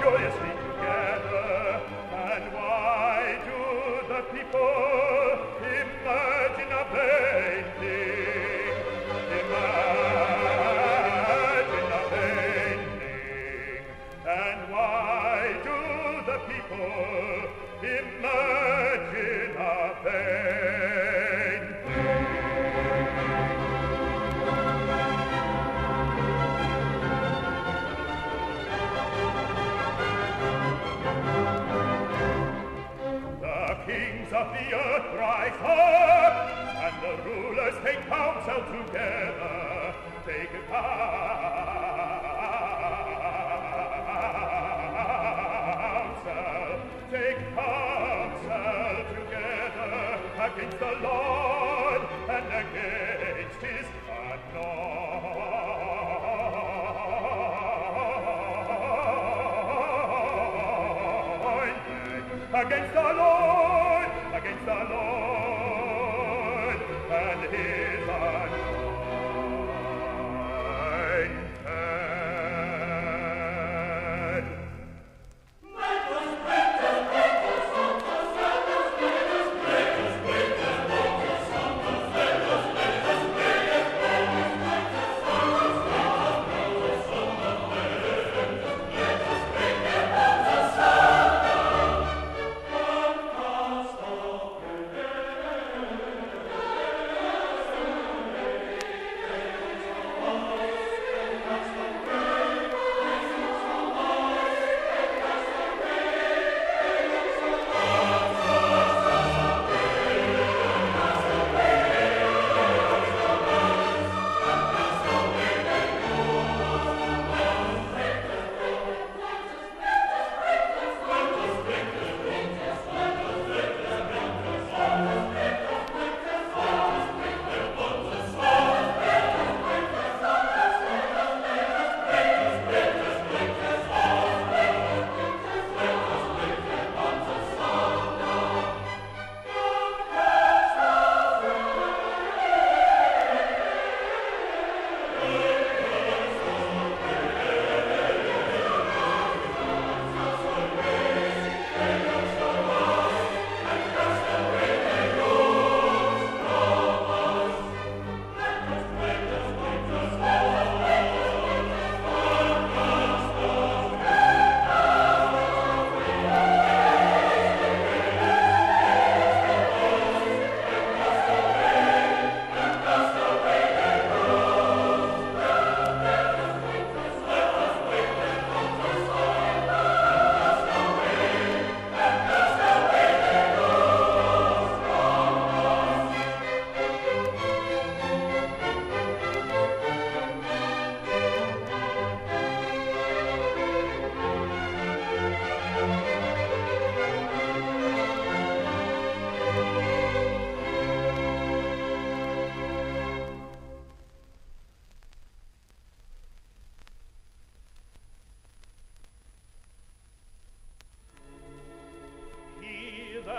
joyously together. And why do the people against the law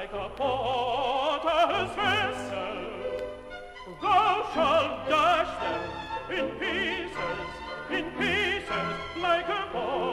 like a potter's vessel. Thou shalt dash them in pieces, in pieces, like a potter's